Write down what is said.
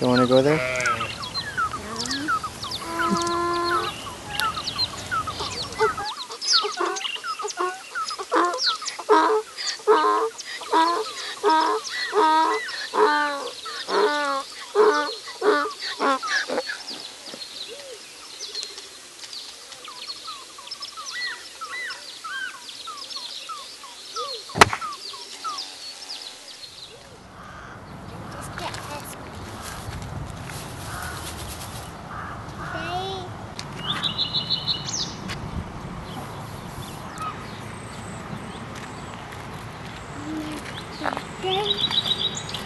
Don't want to go there? chicken.